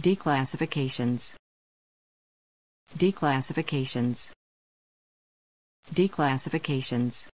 Declassifications. Declassifications. Declassifications.